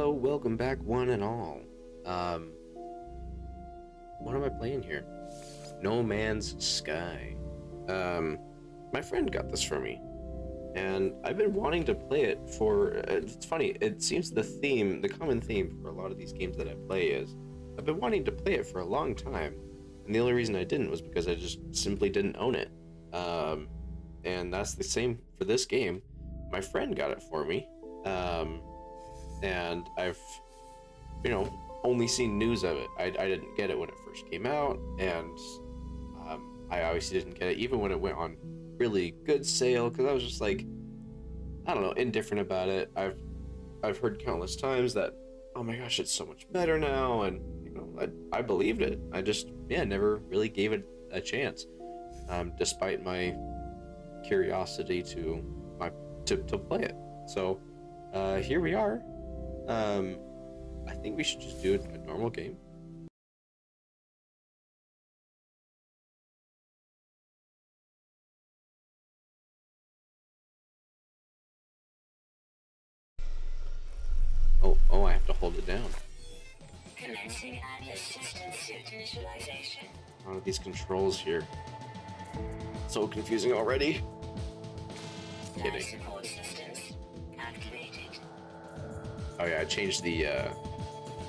hello, welcome back, one and all. Um, what am I playing here? No Man's Sky. Um, my friend got this for me, and I've been wanting to play it for. Uh, it's funny. It seems the theme, the common theme for a lot of these games that I play is, I've been wanting to play it for a long time, and the only reason I didn't was because I just simply didn't own it. Um, and that's the same for this game. My friend got it for me. Um, and I've, you know, only seen news of it. I, I didn't get it when it first came out, and um, I obviously didn't get it even when it went on really good sale because I was just like, I don't know, indifferent about it. I've I've heard countless times that, oh my gosh, it's so much better now, and you know, I, I believed it. I just yeah, never really gave it a chance, um, despite my curiosity to my to, to play it. So uh, here we are. Um, I think we should just do a normal game. Oh, oh, I have to hold it down. Commencing Atlas system suit initialization. Of these controls here. So confusing already. Kidding. Support systems activated. Oh yeah, I changed the, uh,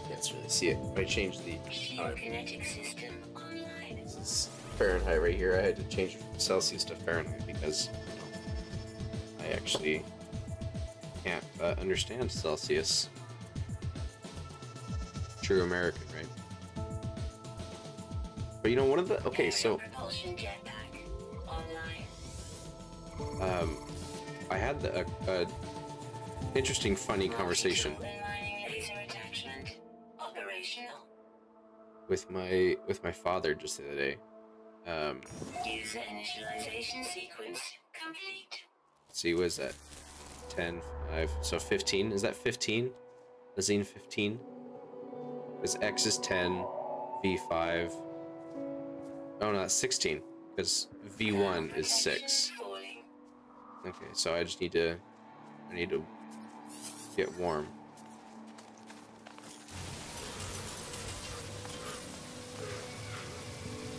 can't really see it. I changed the, Geokinetic system online. this is Fahrenheit right here. I had to change it from Celsius to Fahrenheit because you know, I actually can't uh, understand Celsius. True American, right? But you know, one of the okay, so Aerial propulsion jetpack online. um, I had the, a, a interesting, funny conversation with my with my father just the other day. Um, User initialization sequence complete. see, what is that? 10, 5, so 15. Is that 15? Lazine 15? Because X is 10, V5. Oh no, that's 16. Because V1 is 6. Okay, so I just need to I need to get warm.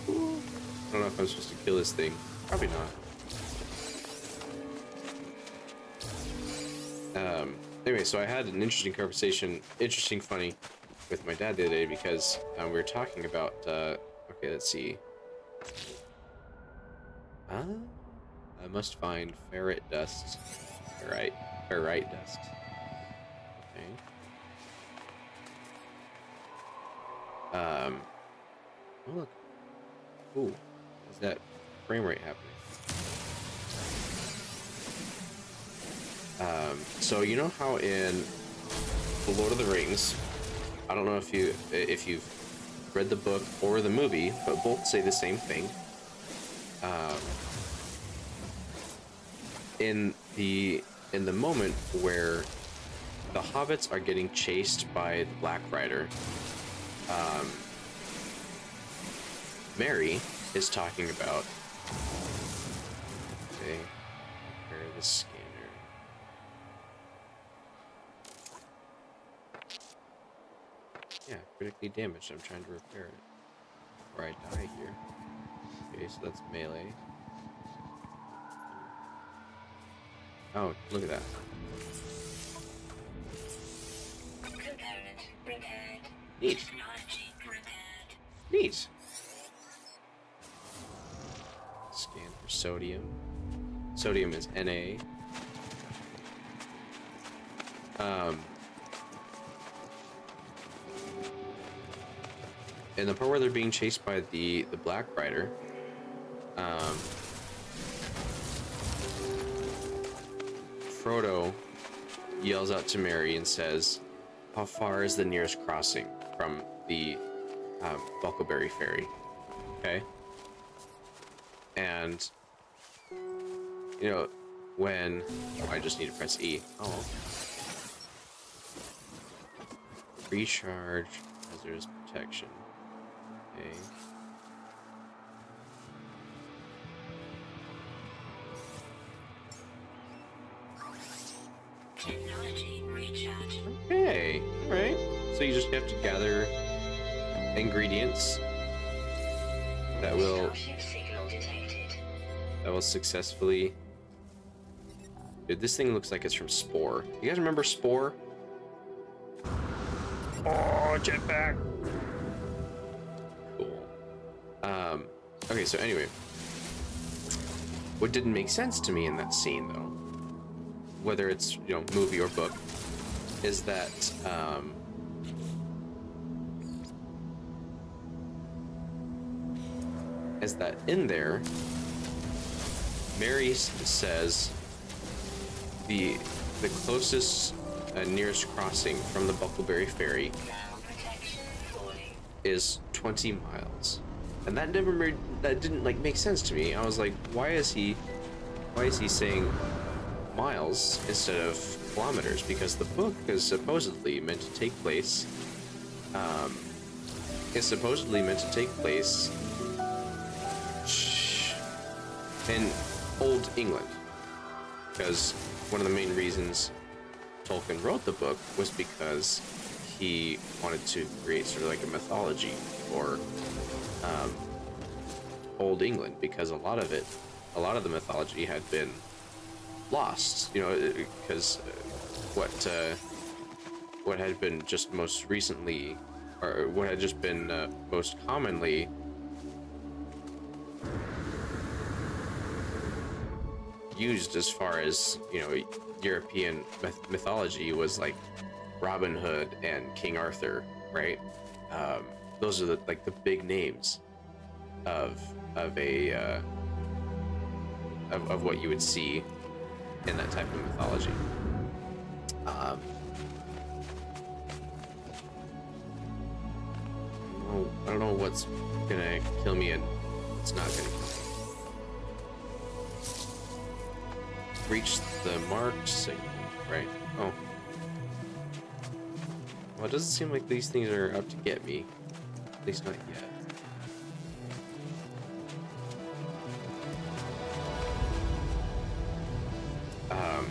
I don't know if I'm supposed to kill this thing. Probably not. Um, anyway, so I had an interesting conversation, interesting, funny, with my dad the other day because um, we were talking about. Uh, okay, let's see. Uh, I must find ferret dust. Ferrite, ferrite dust. Um. Oh look. Ooh, is that frame rate happening? Um. So you know how in the Lord of the Rings, I don't know if you if you've read the book or the movie, but both say the same thing. Um, in the in the moment where the hobbits are getting chased by the Black Rider, um, Merry is talking about. Okay, repair the scanner. Yeah, critically damaged. I'm trying to repair it. Or I die here. Okay, so that's melee. Oh, look at that. Repaired. Neat. Technology repaired. Neat. Scan for sodium. Sodium is Na. Um, in the part where they're being chased by the the Black Rider, um, Frodo yells out to Merry and says, "How far is the nearest crossing from the um, Bucklebury Ferry?" Okay, and you know when oh, I just need to press E. Oh, recharge hazardous protection. Okay. You have to gather ingredients that will Starship signal detected. that will successfully Dude, this thing looks like it's from Spore. You guys remember Spore? Oh, jetpack! Cool. Um, okay, so anyway. What didn't make sense to me in that scene, though, whether it's, you know, movie or book, is that, um, is that in there, Merry says the the closest uh, nearest crossing from the Bucklebury Ferry is 20 miles, and that never made that didn't like make sense to me. I was like, why is he why is he saying miles instead of kilometers? Because the book is supposedly meant to take place. Um, is supposedly meant to take place in old England. Because one of the main reasons Tolkien wrote the book was because he wanted to create sort of like a mythology for um, old England, because a lot of it, a lot of the mythology had been lost. You know, because what uh, what had been just most recently, or what had just been uh, most commonly used as far as you know European myth- mythology was like Robin Hood and King Arthur, right? Um, those are the like the big names of of a uh, of, of what you would see in that type of mythology. Um, I don't know- what's gonna kill me and it's not gonna kill me. Reach the marked signal, right? Oh. Well, it doesn't seem like these things are out to get me. At least not yet. Um,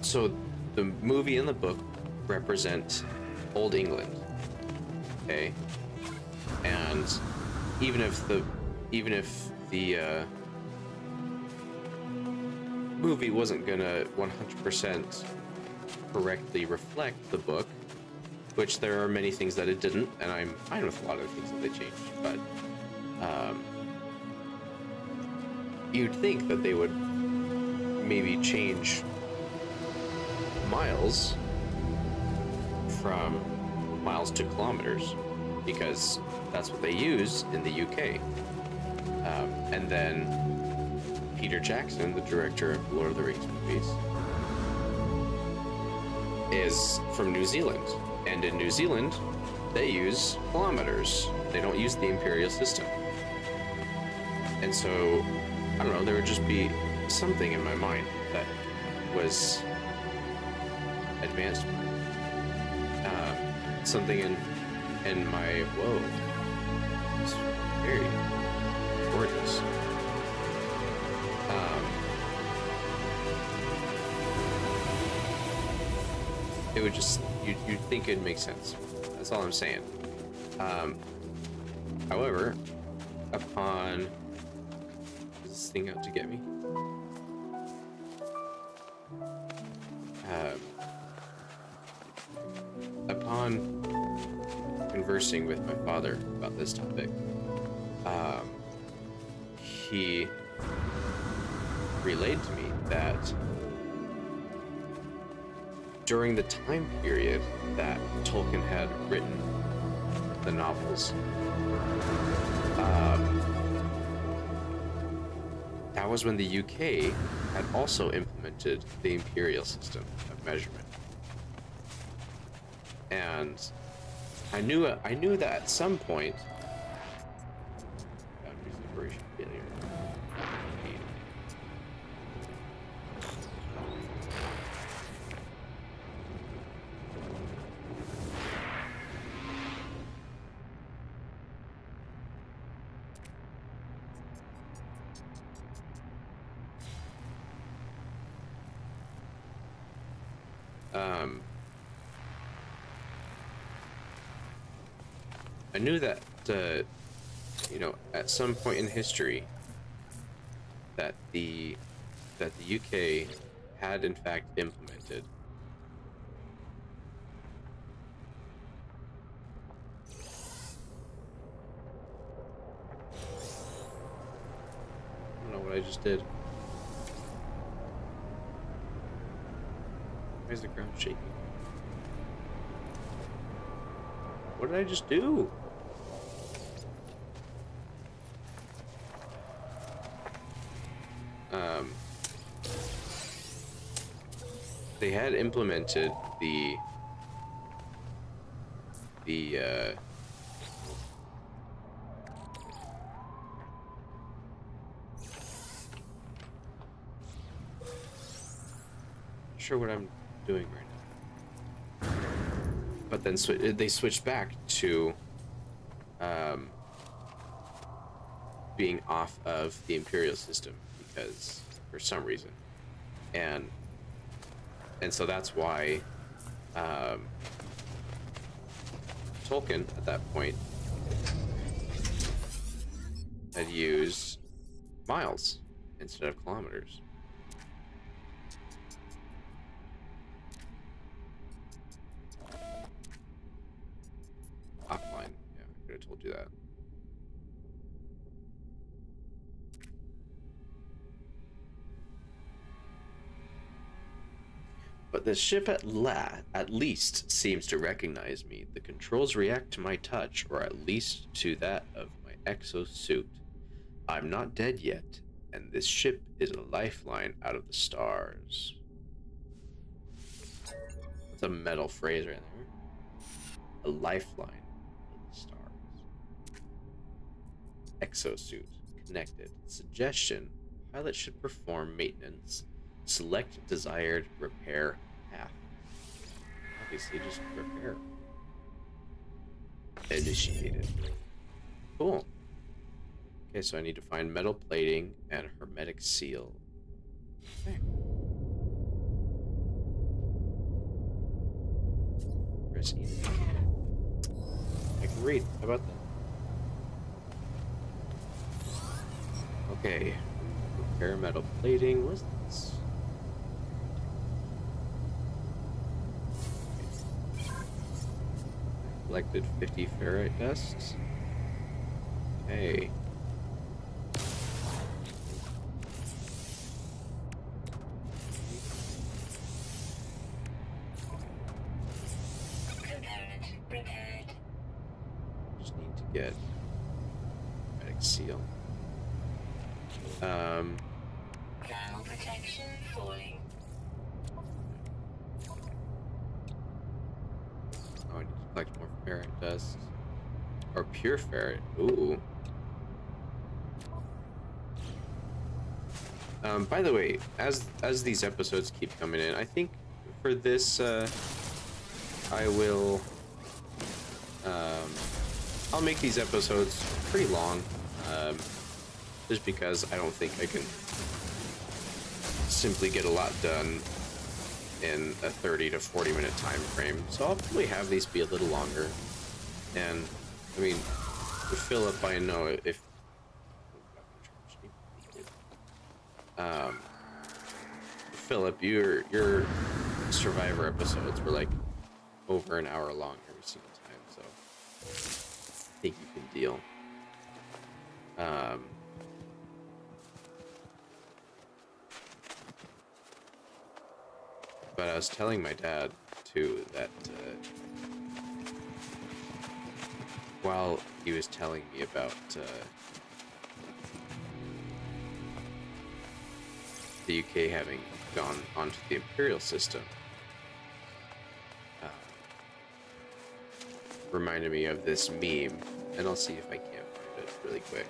so the movie and the book represent old England. Okay. And even if the even if the uh, movie wasn't gonna 100% correctly reflect the book, which there are many things that it didn't, and I'm fine with a lot of the things that they changed, but um, you'd think that they would maybe change miles from miles to kilometers because that's what they use in the UK. Um, and then Peter Jackson, the director of Lord of the Rings movies, is from New Zealand. And in New Zealand, they use kilometers. They don't use the imperial system. And so, I don't know, there would just be something in my mind that was advanced. Uh, something in in my whoa. It's very gorgeous. It would just you you think it'd make sense. That's all I'm saying. Um, however, upon is this thing out to get me? Um, upon conversing with my father about this topic, um, he relayed to me that during the time period that Tolkien had written the novels, um, that was when the UK had also implemented the imperial system of measurement. And I knew I knew that at some point knew that, uh, you know, at some point in history, that the that the UK had in fact implemented I don't know what I just did. Why is the ground shaking? What did I just do? They had implemented the the uh, sure what I'm doing right now. But then sw- they switched back to um, being off of the imperial system because for some reason, and and so that's why um, Tolkien at that point had used miles instead of kilometers. But the ship at la at least seems to recognize me. The controls react to my touch, or at least to that of my exosuit. I'm not dead yet, and this ship is a lifeline out of the stars. That's a metal phrase right there. A lifeline out of the stars. Exosuit connected. Suggestion pilot should perform maintenance Select desired repair path. Obviously, just repair. Initiated. Cool. Okay, so I need to find metal plating and hermetic seal. Okay. I can read. How about that? Okay. Repair metal plating. What's this? Collected 50 ferrite dust. Hey. Just need to get seal. Um, protection falling. oh, I need to collect more ferret dust. Or pure ferret. Ooh. Um, by the way, as as these episodes keep coming in, I think for this, uh, I will. Um, I'll make these episodes pretty long, um, just because I don't think I can simply get a lot done in a 30 to 40 minute time frame. So I'll probably have these be a little longer. And I mean, Philip, I know if um, Philip, your your Survivor episodes were like over an hour long every single time, so I think you can deal. Um, but I was telling my dad too that uh, while he was telling me about uh, the UK having gone onto the imperial system, uh, reminded me of this meme, and I'll see if I can't find it really quick.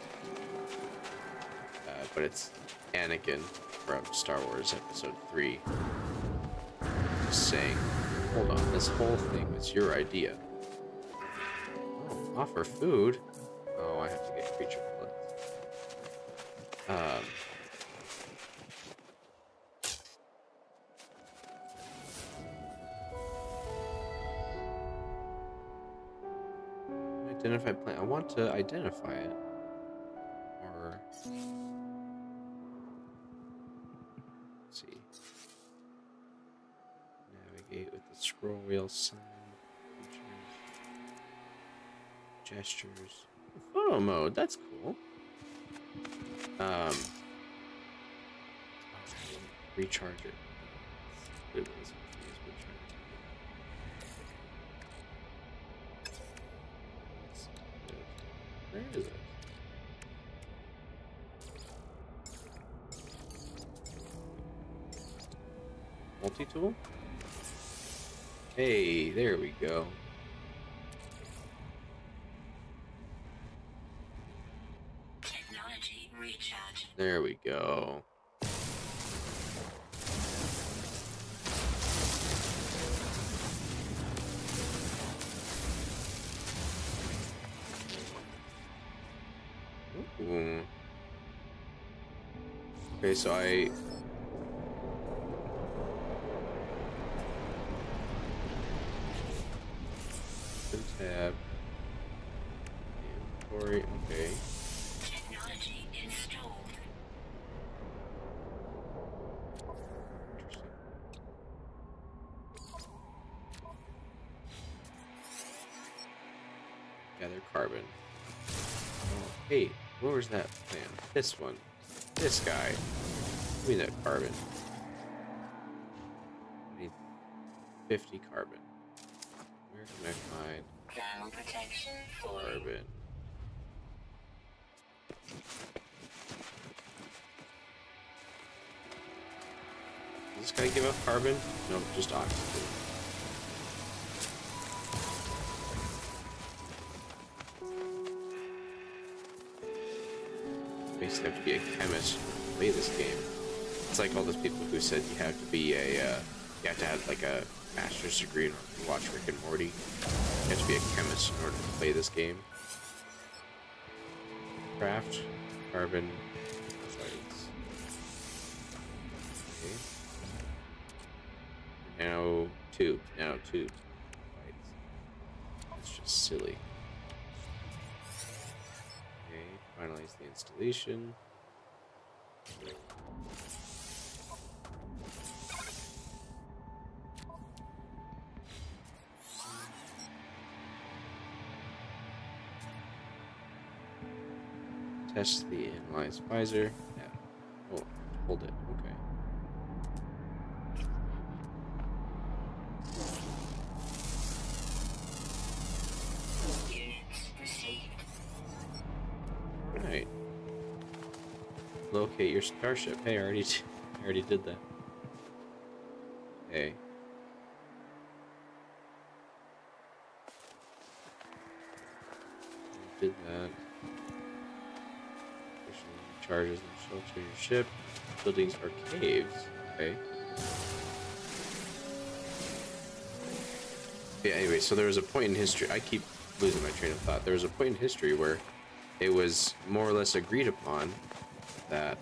Uh, but it's Anakin from Star Wars Episode 3 was saying, hold on, this whole thing was your idea. Oh, offer food? Oh, I have to get creature bloods. Um. Identify plant. I want to identify it. Or. Scroll wheel sign. Gestures. Photo mode. That's cool. Um. Recharge it. Where is it? Multi-tool? Hey, there we go. Technology recharge. There we go. Ooh. Okay, so I This one. This guy. Give me that carbon. I need 50 carbon. Where can I find Thermal protection fully. carbon? Does this guy give up carbon? No, just oxygen. Have to be a chemist to play this game. It's like all those people who said you have to be a, uh, you have to have like a master's degree in order to watch Rick and Morty. You have to be a chemist in order to play this game. Craft, carbon. Okay. Now tube, now tube. It's just silly. Finalize the installation. Test the analyze visor. Yeah. Oh, hold it. Locate your starship. Hey, I already, I already did that. Hey. Did that. Charges and shelter your ship. Buildings are caves. Okay. Yeah, anyway, so there was a point in history. I keep losing my train of thought. There was a point in history where it was more or less agreed upon that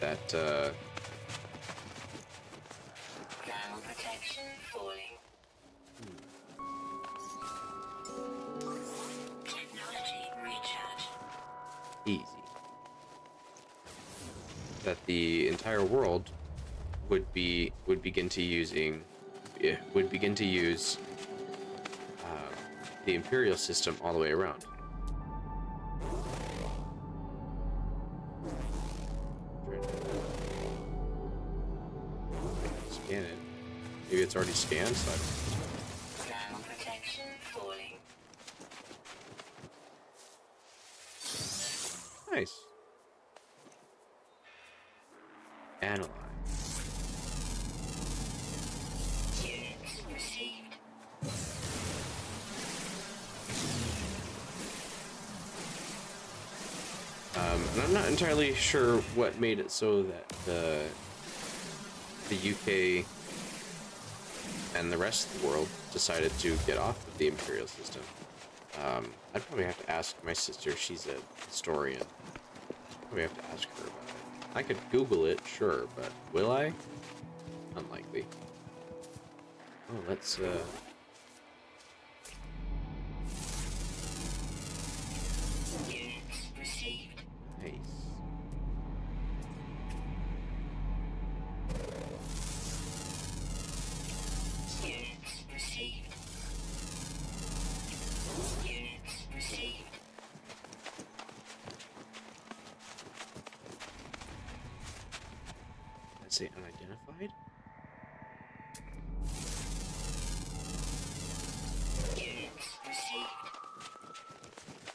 that uh, Thermal protection fully. Technology recharge. easy that the entire world would be would begin to using eh, would begin to use uh, the imperial system all the way around. Scan it. Maybe it's already scanned, so I don't Thermal protection fully. Nice. Analyze. Units received. Um, and I'm not entirely sure what made it so that the the UK and the rest of the world decided to get off of the imperial system. Um, I'd probably have to ask my sister. She's a historian. Probably have to ask her about it. I could Google it, sure, but will I? Unlikely. Oh, let's uh, say unidentified?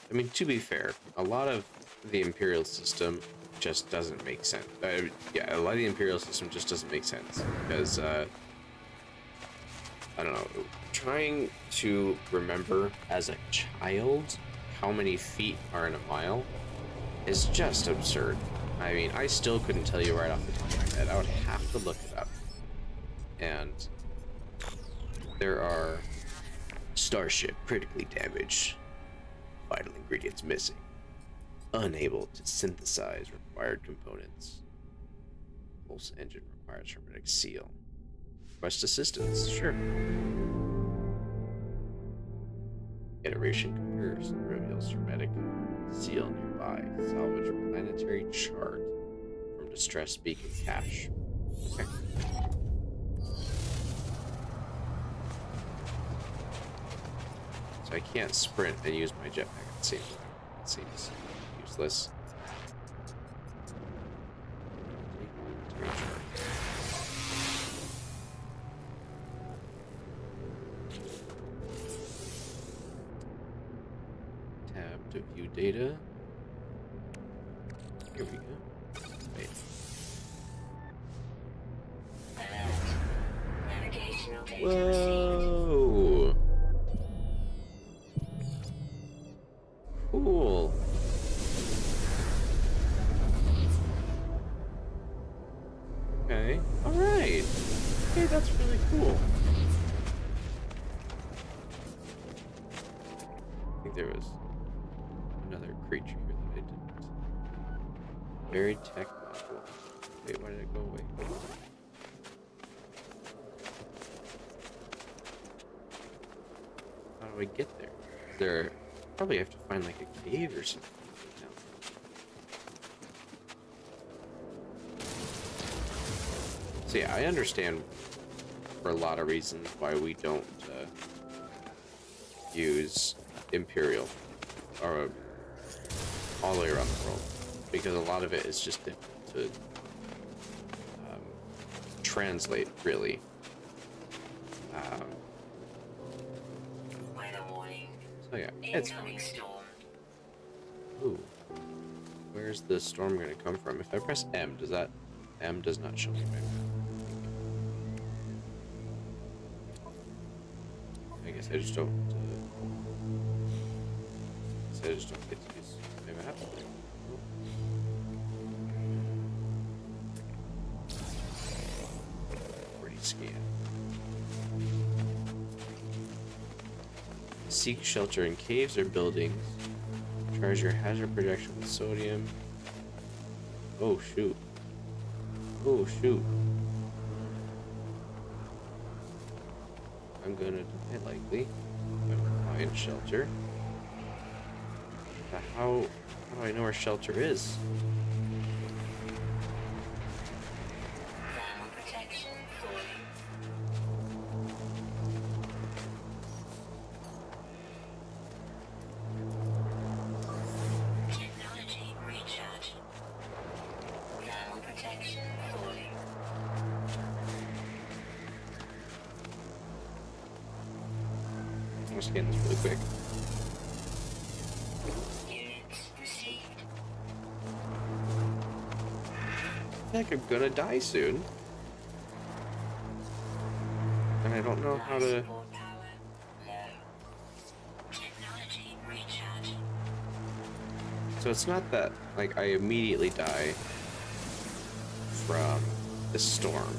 I mean, to be fair, a lot of the Imperial system just doesn't make sense. Uh, yeah, a lot of the Imperial system just doesn't make sense because uh, I don't know. Trying to remember as a child how many feet are in a mile is just absurd. I mean, I still couldn't tell you right off the top. I would have to look it up. And there are starship critically damaged, vital ingredients missing, unable to synthesize required components. Pulse engine requires hermetic seal. Request assistance, sure. Iteration comparison reveals hermetic seal nearby. Salvage planetary chart distress beacon cache. Okay. So I can't sprint and use my jetpack at the. It seems useless. Understand for a lot of reasons why we don't uh, use Imperial or all the way around the world because a lot of it is just difficult to um, translate really. Um, so yeah, it's fine. Ooh. Where's the storm gonna come from? If I press M, does that... M does not show me I just don't... Uh, I just don't get to use my map. Pretty scared. Seek shelter in caves or buildings. Charge your hazard projection with sodium. Oh shoot. Oh shoot. I'm gonna die likely. Find shelter. How how do I know where shelter is? Gonna really quick. Like I'm gonna die soon. And I don't know how to. So it's not that like I immediately die from the storm,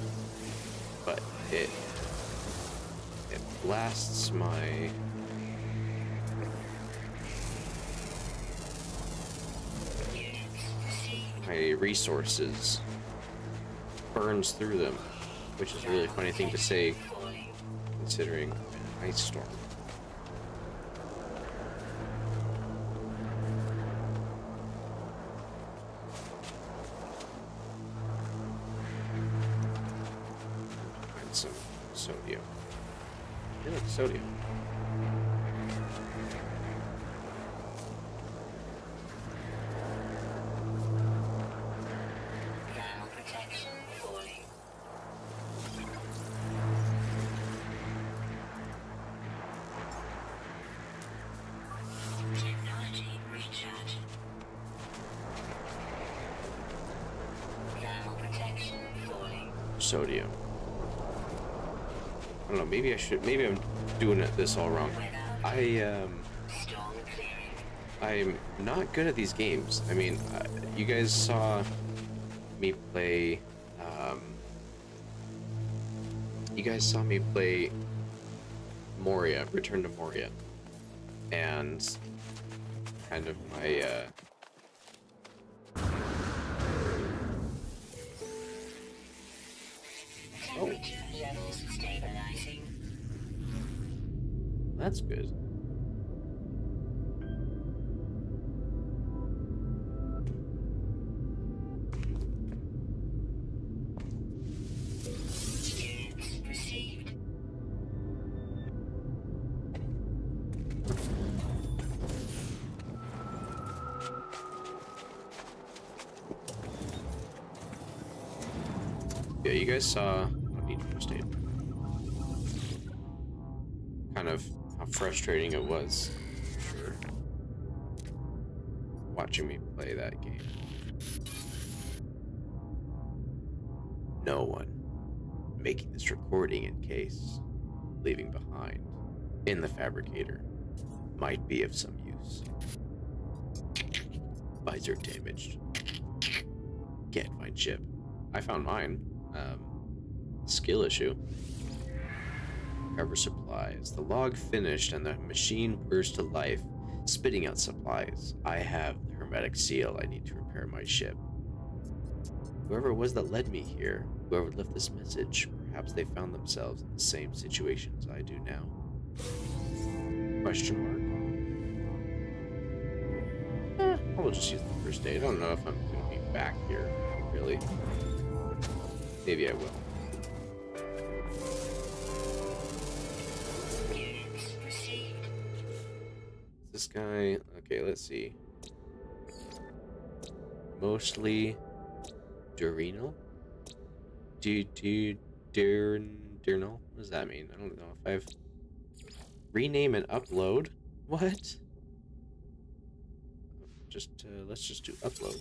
but it it blasts my resources, burns through them, which is a really funny thing to say considering an ice storm. Find some sodium. I like sodium. Should, maybe I'm doing it this all wrong. I, um, I'm not good at these games. I mean, uh, you guys saw me play, um, you guys saw me play Moria, Return to Moria, and kind of my, uh, guys saw. Uh, I don't need first aid. Kind of how frustrating it was. Watching me play that game. No one making this recording in case leaving behind in the fabricator might be of some use. Visor damaged. Can't find ship. I found mine. Um, skill issue. Cover supplies. The log finished and the machine burst to life, spitting out supplies. I have the hermetic seal. I need to repair my ship. Whoever it was that led me here, whoever left this message, perhaps they found themselves in the same situation as I do now. Question mark. Eh, I'll just use the first aid. I don't know if I'm gonna be back here, really. Maybe I will. This guy, okay, let's see. Mostly Durinal? Du du Durn Durnal? What does that mean? I don't know if I've rename and upload. What? Just uh, let's just do upload.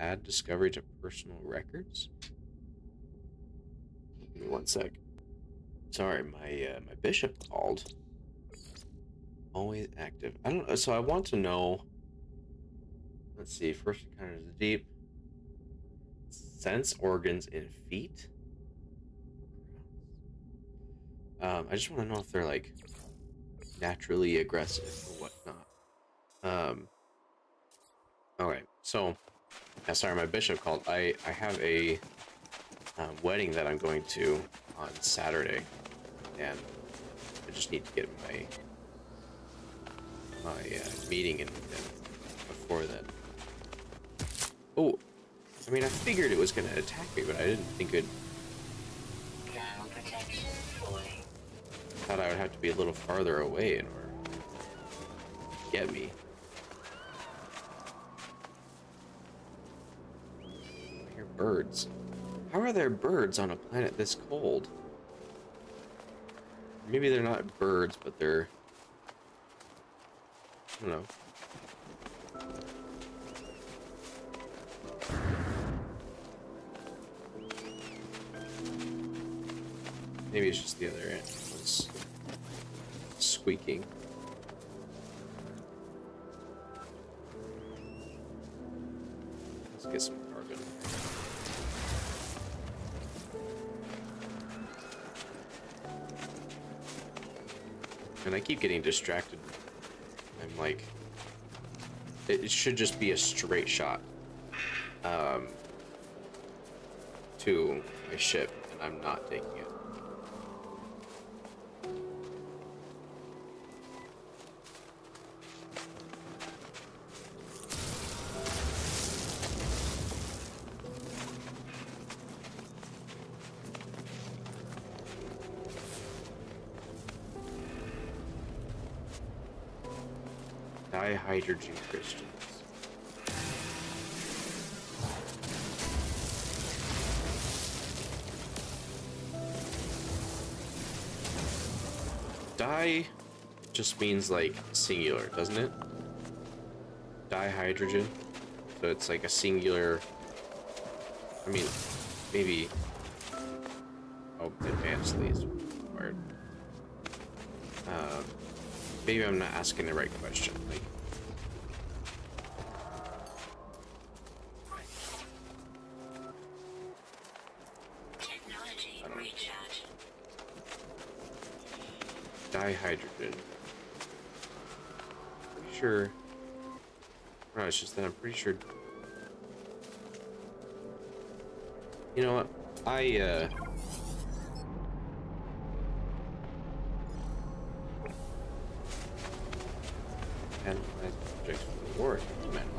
Add discovery to personal records. Give me one sec. Sorry, my uh, my bishop called. Always active. I don't. So I want to know. Let's see. First encounters the deep. Sense organs in feet. Um, I just want to know if they're like naturally aggressive or whatnot. Um. All right. So, yeah, sorry, my bishop called. I I have a um, wedding that I'm going to on Saturday, and I just need to get my my uh, meeting in before then. Oh, I mean, I figured it was gonna attack me, but I didn't think it. Thermal protection fully. Thought I would have to be a little farther away in order to get me. I hear birds. How are there birds on a planet this cold? Maybe they're not birds, but they're. I don't know. Maybe it's just the other end was squeaking. And I keep getting distracted. I'm like, it should just be a straight shot um, to my ship, and I'm not taking it. Crystals. Di just means like singular, doesn't it? Dihydrogen. So it's like a singular. I mean, maybe. Oh, advanced required. Uh, maybe I'm not asking the right question. Like, Technology I don't- recharge. dihydrogen. Pretty sure. No, it's just that I'm pretty sure. You know what? I uh. Analyze objects for the war. I'm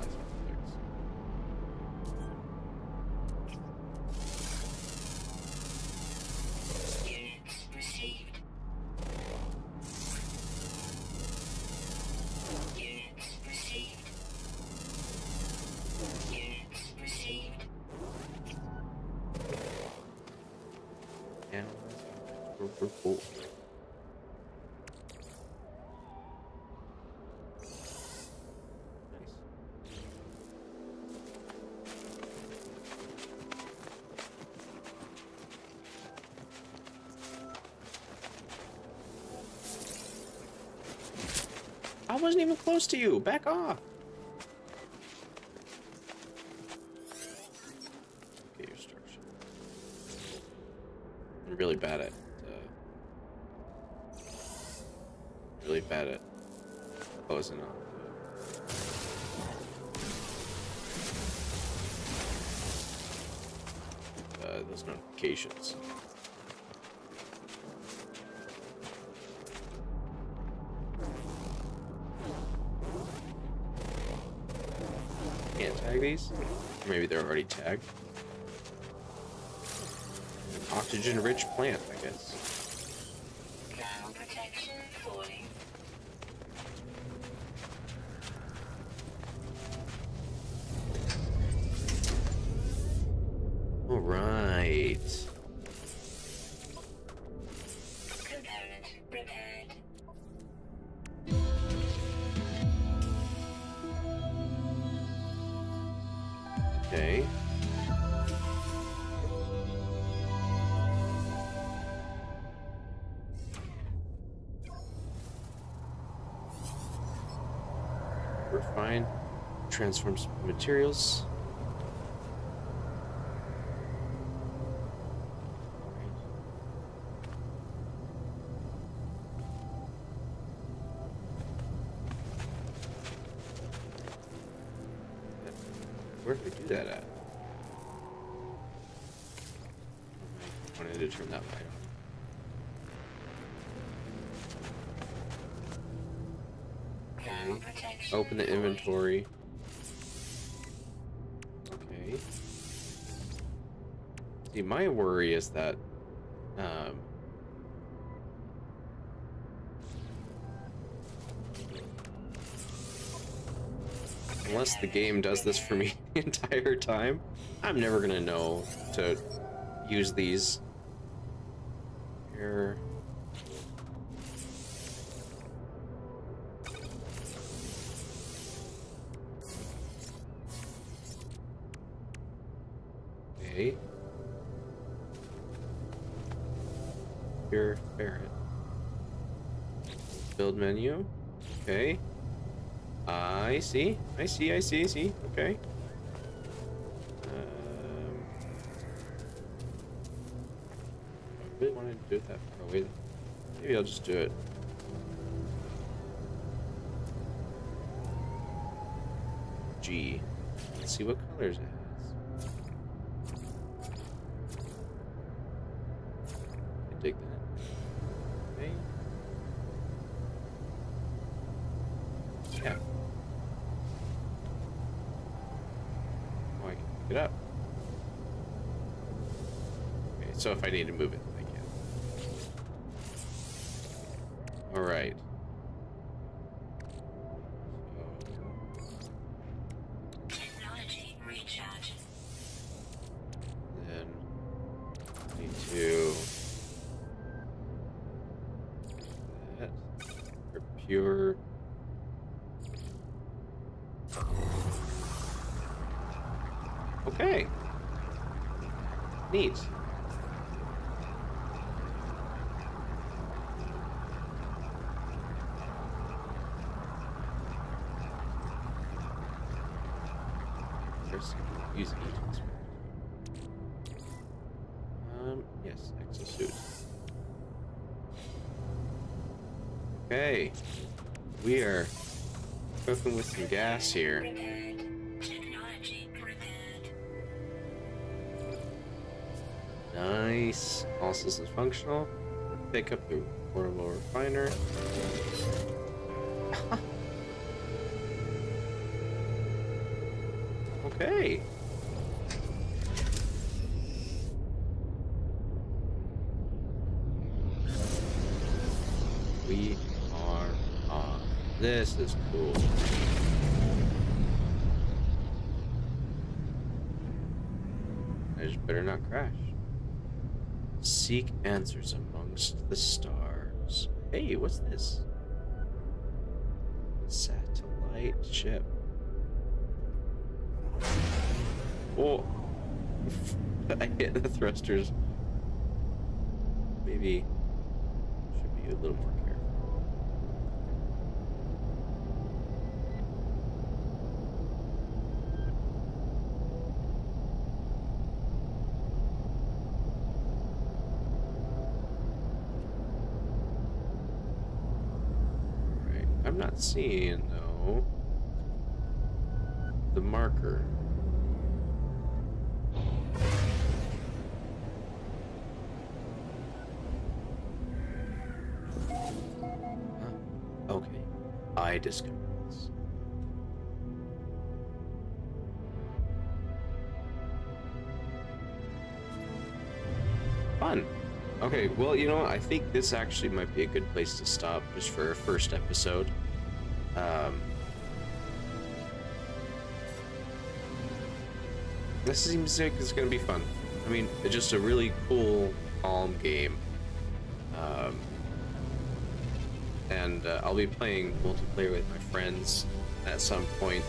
close to you. Back off. Your. I'm really bad at. Uh, really bad at closing. Uh, uh, those notifications. These? Maybe they're already tagged. An oxygen-rich plant, I guess. Transforms materials. Where did we do that at? I wanted to turn that light on. Open the inventory. See, my worry is that, um, unless the game does this for me the entire time, I'm never gonna know to use these. Here. Menu. Okay. I see. I see. I see. I see. Okay. Um, I really wanted to do it that far away. Maybe I'll just do it. G. Let's see what colors it has. I dig that. Okay. Yeah. Oh, I can pick it up. Okay, so if I need to move it, I can. All right. Technology recharge. Then need to that for pure. Okay. Neat. There's use agents. Um, yes, exosuit. Okay. We are cooking with some gas here. Nice. All systems functional. Pick up the portable refiner. okay. Seek answers amongst the stars. Hey, what's this? Satellite ship. Oh, I hit the thrusters. Maybe should be a little more careful. Right. I'm not seeing though the marker. Huh. Okay. I discovered this. Fun. Okay, well, you know? I think this actually might be a good place to stop just for a first episode. Um, this seems like it's going to be fun. I mean, it's just a really cool, calm game. Um, and uh, I'll be playing multiplayer with my friends at some point,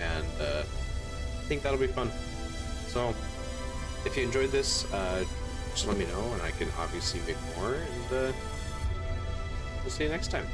and uh, I think that'll be fun. So, if you enjoyed this, uh, just let me know, and I can obviously make more. And uh, we'll see you next time.